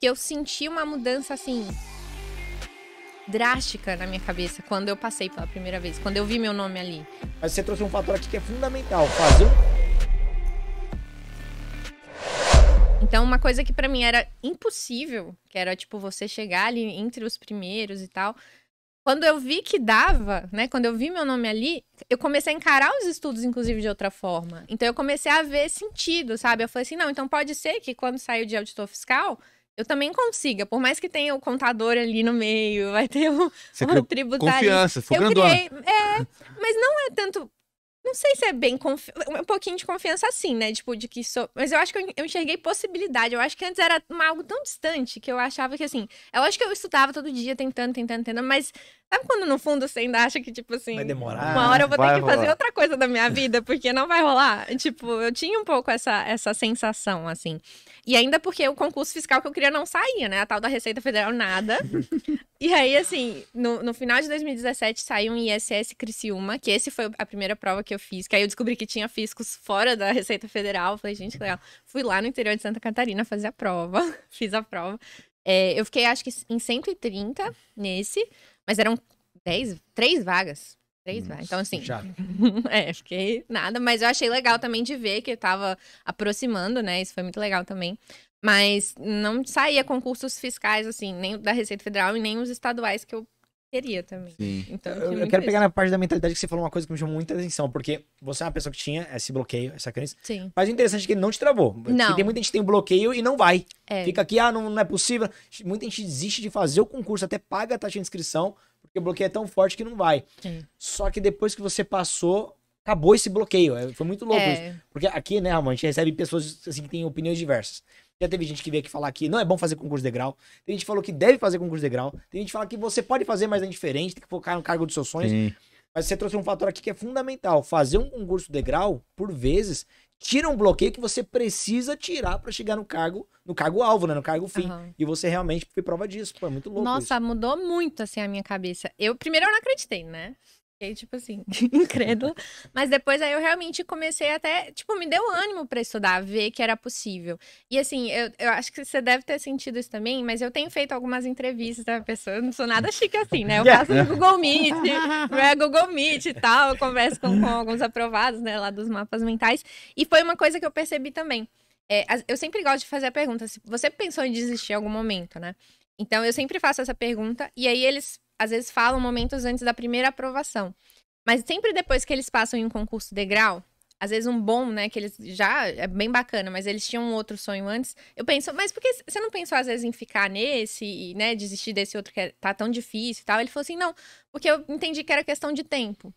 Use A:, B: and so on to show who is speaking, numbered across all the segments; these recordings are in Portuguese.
A: que eu senti uma mudança assim drástica na minha cabeça quando eu passei pela primeira vez, quando eu vi meu nome ali.
B: Mas você trouxe um fator aqui que é fundamental, fazer um
A: Então, uma coisa que pra mim era impossível, que era tipo você chegar ali entre os primeiros e tal. Quando eu vi que dava, né? Quando eu vi meu nome ali, eu comecei a encarar os estudos, inclusive, de outra forma. Então, eu comecei a ver sentido, sabe? Eu falei assim, não, então pode ser que quando sair de auditor fiscal, eu também consiga. Por mais que tenha o contador ali no meio, vai ter o,
C: Você
A: o tributário.
C: confiança, foi
A: Eu
C: grandona.
A: criei, é, mas não é tanto. Não sei se é bem confi... um pouquinho de confiança assim, né? Tipo, de que sou. Mas eu acho que eu enxerguei possibilidade. Eu acho que antes era uma- algo tão distante que eu achava que assim. Eu acho que eu estudava todo dia, tentando, tentando, tentando, mas sabe quando no fundo você ainda acha que, tipo assim.
B: vai demorar.
A: Uma hora eu vou ter que fazer
C: rolar.
A: outra coisa da minha vida, porque não vai rolar. Tipo, eu tinha um pouco essa, essa sensação, assim. E ainda porque o concurso fiscal que eu queria não saía, né? A tal da Receita Federal, nada. e aí, assim, no, no final de 2017 saiu um ISS Criciúma, que esse foi a primeira prova que eu fiz, que aí eu descobri que tinha fiscos fora da Receita Federal. Falei, gente, que legal. Fui lá no interior de Santa Catarina fazer a prova. Fiz a prova. É, eu fiquei, acho que, em 130 nesse, mas eram 10, três vagas. Três vagas. Então, assim,
B: Já.
A: é, fiquei nada, mas eu achei legal também de ver que tava aproximando, né? Isso foi muito legal também. Mas não saía concursos fiscais, assim, nem da Receita Federal e nem os estaduais que eu queria também.
C: Sim.
A: Então,
B: Eu, eu quero
A: isso.
B: pegar na parte da mentalidade que você falou uma coisa que me chamou muita atenção, porque você é uma pessoa que tinha esse bloqueio, essa crença,
A: Sim.
B: mas o interessante é que ele não te travou. Porque
A: Não.
B: tem muita gente que tem um bloqueio e não vai.
A: É.
B: Fica aqui, ah, não, não é possível. Muita gente desiste de fazer o concurso, até paga a taxa de inscrição, porque o bloqueio é tão forte que não vai.
A: Sim.
B: Só que depois que você passou, acabou esse bloqueio. É, Foi muito louco isso.
A: É,
B: Porque aqui, né, Ramon, a gente recebe pessoas assim, que têm opiniões diversas. Já teve gente que veio aqui falar que não é bom fazer concurso de grau. Tem gente que falou que deve fazer concurso de grau. Tem gente que fala que você pode fazer, mas é diferente, tem que focar no cargo dos seus sonhos.
C: Sim.
B: Mas você trouxe um fator aqui que é fundamental. Fazer um concurso de grau, por vezes, tira um bloqueio que você precisa tirar pra chegar no cargo, no cargo alvo, né, no cargo fim.
A: aham.
B: E você realmente foi prova disso. Pô, é muito louco
A: Nossa, mudou muito, assim, a minha cabeça. Eu, primeiro, eu não acreditei, né? Fiquei, tipo assim, incrédula. Mas depois aí eu realmente comecei até, tipo, me deu ânimo pra estudar, ver que era possível. E assim, eu, eu acho que você deve ter sentido isso também, mas eu tenho feito algumas entrevistas da pessoa, eu não sou nada chique assim, né? Eu faço no Google Meet, é Google Meet e tal, eu converso com, com alguns aprovados, né, lá dos mapas mentais. E foi uma coisa que eu percebi também. É, eu sempre gosto de fazer a pergunta, se você pensou em desistir em algum momento, né? Então eu sempre faço essa pergunta e aí eles às vezes falam momentos antes da primeira aprovação. Mas sempre depois que eles passam em um concurso degrau, às vezes um bom, né, que eles já é bem bacana, mas eles tinham um outro sonho antes. Eu penso, mas por que você não pensou às vezes em ficar nesse e, né, desistir desse outro que é- tá tão difícil e tal? Ele falou assim: "Não, porque eu entendi que era questão de tempo".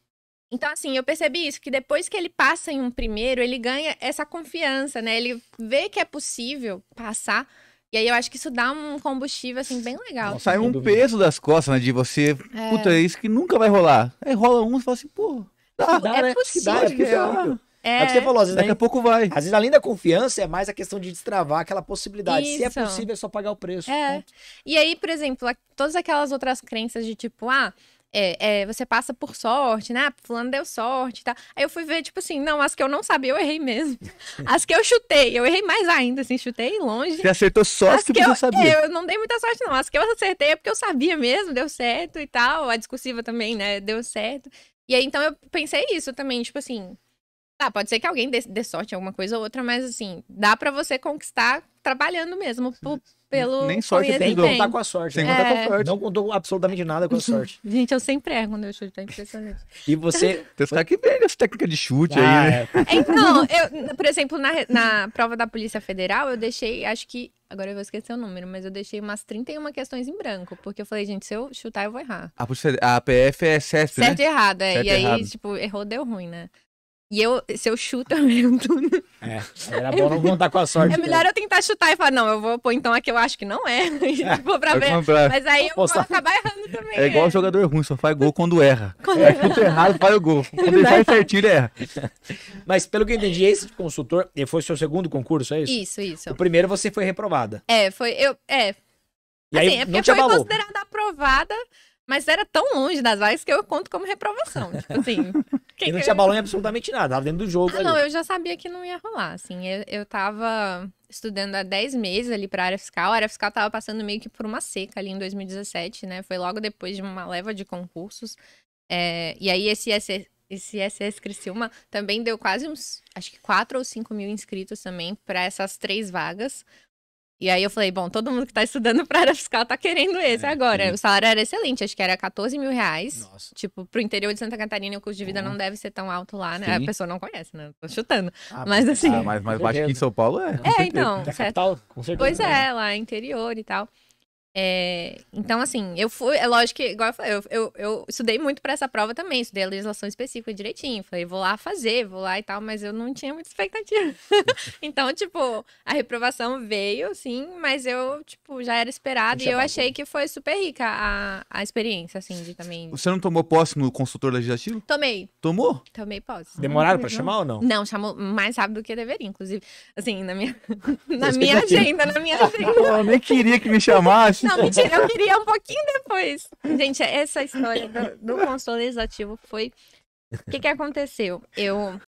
A: Então, assim, eu percebi isso, que depois que ele passa em um primeiro, ele ganha essa confiança, né? Ele vê que é possível passar. E aí eu acho que isso dá um combustível, assim, bem legal.
C: Sai um
B: dúvida.
C: peso das costas, né? De você, puta, é isso que nunca vai rolar. Aí rola um e fala assim, pô, dá,
B: Dá,
A: é
B: né? Que dá, que
A: possível.
B: dá.
A: É,
B: É o que você falou, às vezes,
C: daqui a pouco vai.
B: às vezes além da confiança, é mais a questão de destravar aquela possibilidade. Se é
A: Isso.
B: possível, é só pagar o preço.
A: É.
B: Ponto.
A: E aí, por exemplo, todas aquelas outras crenças de tipo, ah, é, é, você passa por sorte, né? Ah, Fulano deu sorte e tal. Aí eu fui ver, tipo assim, não, as que eu não sabia, eu errei mesmo. As que eu chutei, eu errei mais ainda, assim, chutei longe.
C: Você acertou só as que,
A: eu,
C: você sabia.
A: eu não dei muita sorte, não. As que eu acertei é porque eu sabia mesmo, deu certo e tal. A discursiva também, né? Deu certo. E aí, então, eu pensei isso também, tipo assim. Tá, pode ser que alguém dê, dê sorte em alguma coisa ou outra, mas assim, dá pra você conquistar trabalhando mesmo po- pelo
C: Nem sorte eu
B: Sem
C: Sem
A: conhecimento.
B: contar com a sorte.
C: Sem contar
A: É.
C: com a sorte.
B: Não contou absolutamente nada com a sorte.
A: Gente, eu sempre erro quando eu chuto, é impressionante.
B: E você.
C: Tem os caras que pegam essa técnica de chute
B: Ah,
C: aí, né?
B: é.
A: Então, eu, por exemplo, na, na prova da Polícia Federal, eu deixei, acho que. Agora eu vou esquecer o número, mas eu deixei umas 31 questões em branco. Porque eu falei, gente, se eu chutar, eu vou errar.
C: A, a PF é CESP,
A: Certo
C: né?
A: e errado, é.
C: Certo
A: e
C: e
A: aí,
C: errado.
A: tipo, errou, deu ruim, né? E eu, se eu chuto, eu tudo.
B: É, era bom não contar com a sorte.
A: É melhor eu tentar chutar e falar, não, eu vou pôr então aqui, eu acho que não é. E, tipo, pra ver.
C: comprar.
A: Mas aí eu vou
B: Apostar.
A: acabar errando também.
C: É igual
A: né?
C: jogador ruim, só faz gol quando erra.
A: Quando
C: É chuta errado, faz o gol. Quando ele faz certinho, ele erra.
B: Mas pelo que eu entendi, esse consultor, ele foi o seu segundo concurso, é isso?
A: Isso, isso.
B: O primeiro você foi reprovada.
A: É, foi. Eu, é,
B: E aí
A: assim, é
B: não
A: porque
B: te
A: foi
B: abalou.
A: considerada aprovada, mas era tão longe das vagas que eu conto como reprovação. tipo assim.
B: E não
A: que-
B: te abalou em absolutamente nada, tava dentro do jogo
A: Ah,
B: ali.
A: não, eu já sabia que não ia rolar, assim. Eu, eu tava. estudando há 10 meses ali para a área fiscal. A área fiscal tava passando meio que por uma seca ali em 2017, né? Foi logo depois de uma leva de concursos. É, e aí esse ISS, esse ISS Criciúma também deu quase uns, acho que 4 ou 5 mil inscritos também para essas três vagas. E aí eu falei, bom, todo mundo que tá estudando para área fiscal tá querendo esse
B: É,
A: agora.
B: sim.
A: O salário era excelente, acho que era 14 mil reais.
B: Nossa.
A: Tipo, pro interior de Santa Catarina, o custo de vida
C: Bom.
A: não deve ser tão alto lá, né?
C: Sim.
A: A pessoa não conhece, né? Tô chutando.
B: Ah,
A: Mas assim.
C: Ah, mas mais baixo que em. São Paulo é.
A: é, então, certo.
B: capital, com certeza.
A: Pois é, lá interior e tal. É, então, assim, eu fui. É lógico que, igual eu falei, eu, eu, eu estudei muito pra essa prova também, estudei a legislação específica direitinho. Falei, vou lá fazer, vou lá e tal, mas eu não tinha muita expectativa. então, tipo, a reprovação veio, sim, mas eu, tipo, já era esperado e eu achei que foi super rica a, a experiência, assim, de também.
C: Você não tomou posse no consultor legislativo?
A: Tomei,
C: Tomou?
A: tomei posse.
B: Demoraram pra chamar ou não?
A: Não, chamou mais rápido do que deveria, inclusive. Assim, na minha, na minha agenda, na minha agenda.
C: Eu nem queria que me chamasse.
A: Não, mentira, eu queria um pouquinho depois. Gente, essa história do, do consultor legislativo foi. O que, que aconteceu? Eu